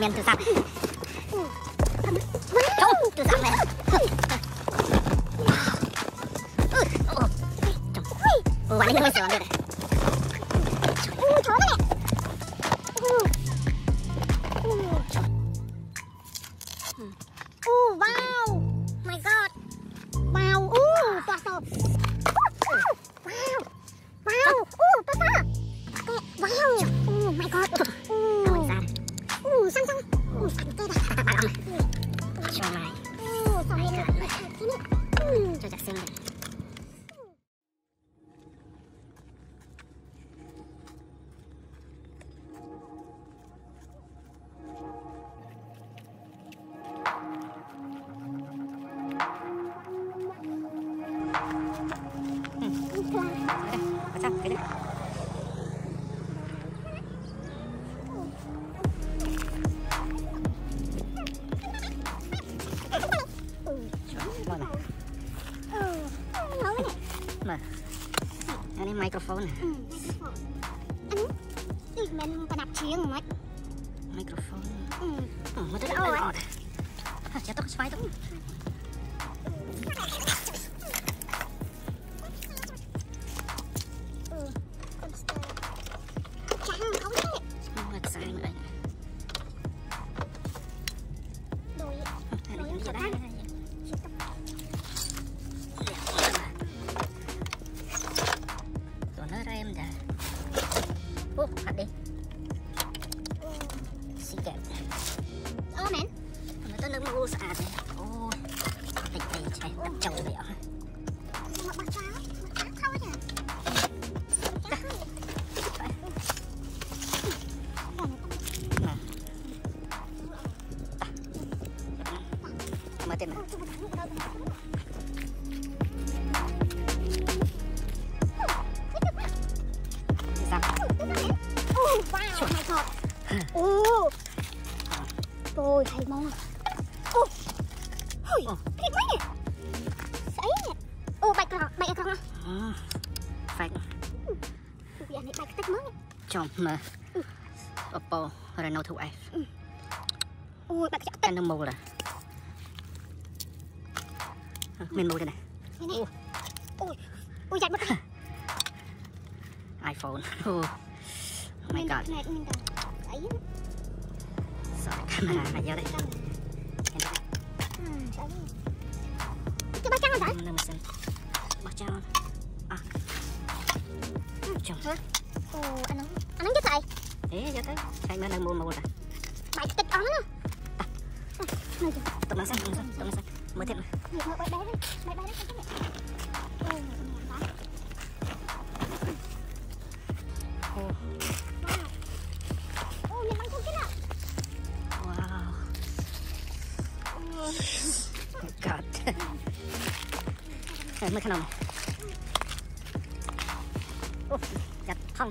Nhân. しょうがない。うん、じゃあ、じゃあ、すいません。Já tô com os pais, tô com... Cảm ơn tiền này Sao Oh, wow, my God. Mong. Ôi, nhỉ? Sấy nhỉ? Oh, bạch cọc, bạch cọc à? Ừ. Phải Ui, anh ấy bạch tích mới nhỉ? chồng mà Oppo Reno 2F Ui, bạch chọc tích. Anh nó mù là mình mù đây này. Ui, ui, mất iPhone. Oh my god. Sorry camera này vô đây. Cái bác trắng rồi. Xin Bắt cho À. Chồng Hả? Ồ, anh nóng. Anh nóng chết thầy. Thế vô tới. Cái mới đang mua mù rồi. Bạch tích nè. Này kìa. Tụi nó xanh, tụi nó xanh, tụi nó xanh Mới thêm Nhịp mơ bé bé đấy. Bé bay đấy. cái này. Ồ, đó. Ồ Wow. Ồ, mình bắn không chết nào. Wow Oh god Đây mới khăn này Ô, chặt không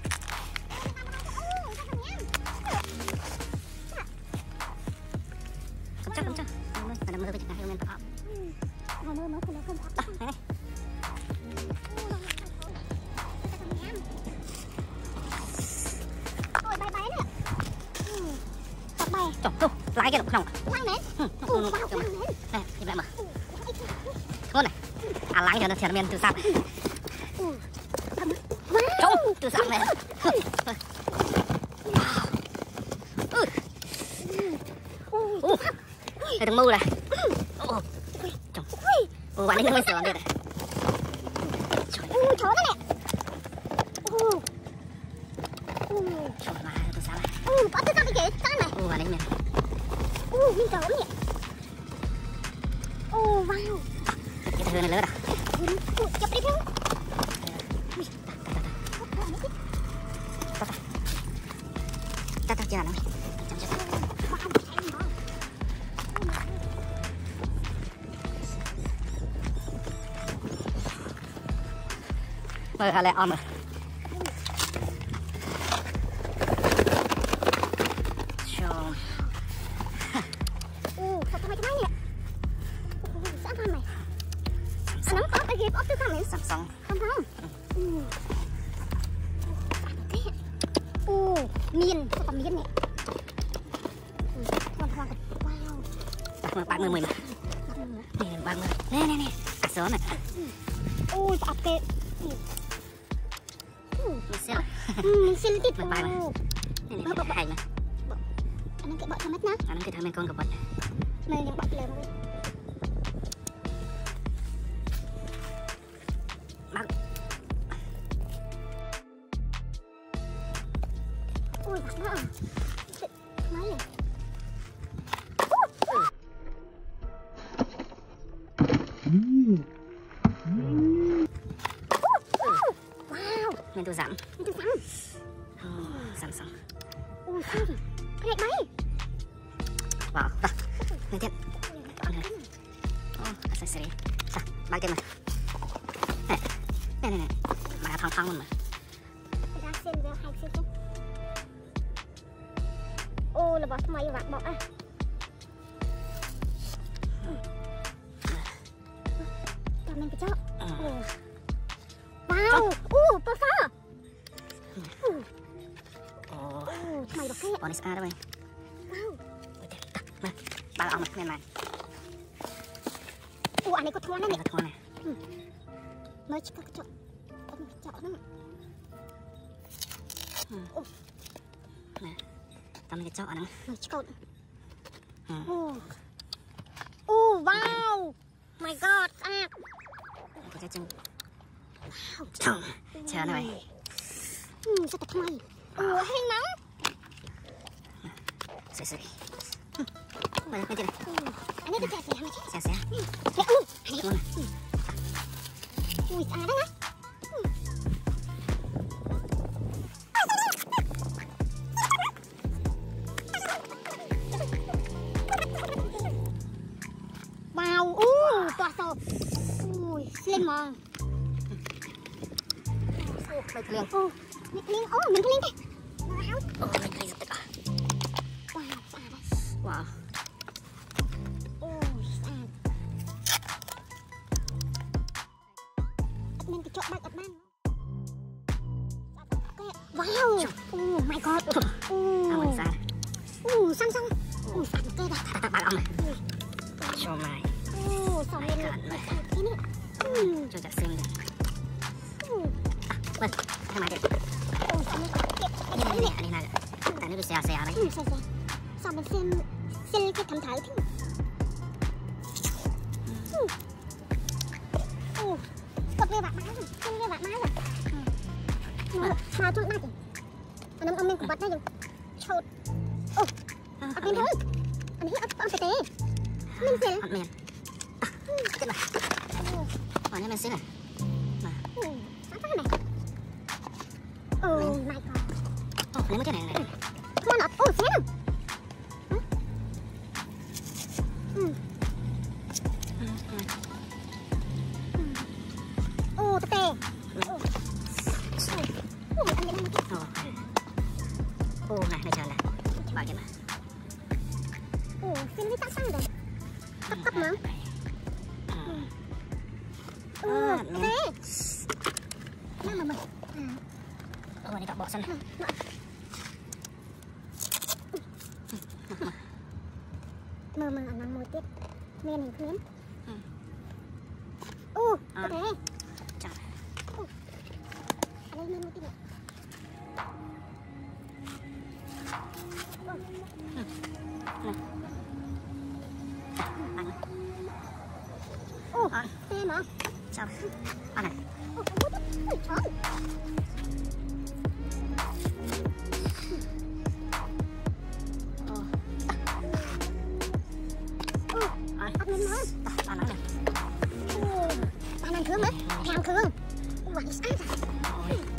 Không chắc, không chắc Phải là mơ với chặt này, mình tập Mà không không đó, này lái cái lục không Lái mến. Ừ, Ui, ừ, lại mà Ui, Thôi này À lái cho nó thiệt miền từ sạp ui. Thầm. Wow. Này Ui. Ồ, Đây này running away, so I'm good. Ooh, tawag na. Ooh. Ooh. Chod mahal ko sama. Ooh, pati sabi kayo, saan na? Ooh, alin na. Ooh, yung tawag niya. Oh, wow. Kita ko na lera. Ooh, kapri pa. Tata, tata. Tata, tata. Tata, tata. មើលអាឡែអត់មើលចូលអូខាត់ថ្មីថ្មីនេះស្អាតមែនអានោះអត់គេអត់ទៅកាមែនសាំសុងខ្ញុំផងអូមានតែមាននេះខ្ញុំផងវ៉ាវមើលបាក់មើលមើលនេះបាក់មើលនេះនេះនេះអសនអូស្អាតគេ មិនសិលមិនសិលទៀតបើបើនេះនេះឯងណាអានឹងគេបកថាម៉េចណាអានឹងគេថាមានកូនកបត់មើលយើងបកលើមួយ សិនសោះអូស៊ីភ្នែកដៃវ៉ាវនេះទៀតអូអាសេសរីចាបើគេមកណែណែណែមកថងថងមុនមើលរ៉ាសិនវាហៃស៊ីចឹងអូរបស់ថ្មីវ៉ាក់បោកអ่ะតាមនឹងកញ្ចក់ ស្អាតហើយបាទអស់មកគ្នាមកអូអានេះក៏ធន់ដែរនេះក៏ធន់ដែរមើលឆ្កឹះចុកចុកហ្នឹងអូណាតាមនេះចុកអាហ្នឹងមើលឆ្កោតអូអូវ៉ាវ my god ស្អាតក៏ចេះចឹងវ៉ាវច្រើនហើយសិតតែថ្មីអូហេហ្នឹង ですうんまだ寝てないうん寝てたやつやめてさすやうんえうんうんもういつあらな Wow, uh, tuh so, uh, slim mah. Uh, baik keling. Oh, ini keling. Oh, ini keling teh. Oh, ini keling setek ah. กว่า โอ้ยสะอาดมันกระจกบ้านอัดบ้านว้าว โอ้ my god โอ้สะอาดโอ้สั่งสั่งโอ้สะอาดเกินไปตัดปากออกมาโชว์ไม่โอ้สองเลนเลยที่นี่จะจัดซึ่งเลยวันทำไมเด็กโอ้สองเลนอันนี้น่าจะแต่นี่เป็นเสียเสียไหมเสียเสียสองเป็นเส้น xin cái thầm thử thế cực lên bạc má rồi cực lên bạc má rồi. Sao chút nát anh ông mình cũng bật đấy rồi chột ô ở bên thôi. Ừ. À, anh hít ông phải tế mình sẽ ăn mềm chết rồi. Còn đây mình xin này? Mà Oh my god. Oh, lấy mấy cái này này. Mà nó, oh, xíu. នេះដាក់បោះសិនមើលមើលអាណាមួយទៀតមាននឹងគ្មាន Puma, Brown Cologne. What is that?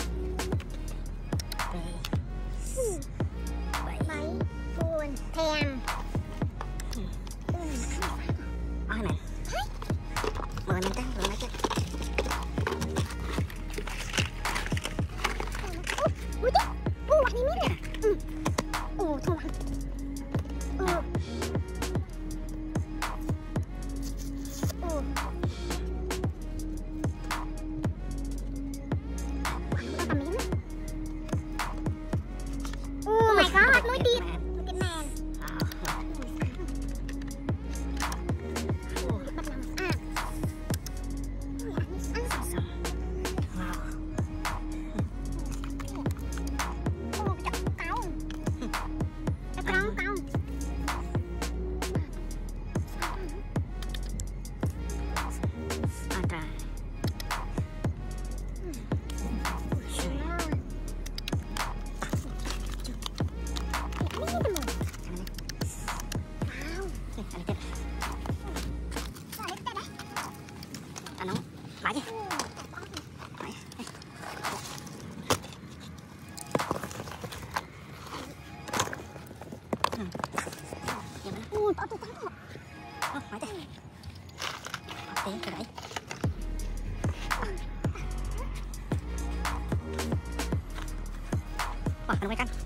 Tí, cái đấy Wow, nó quay căng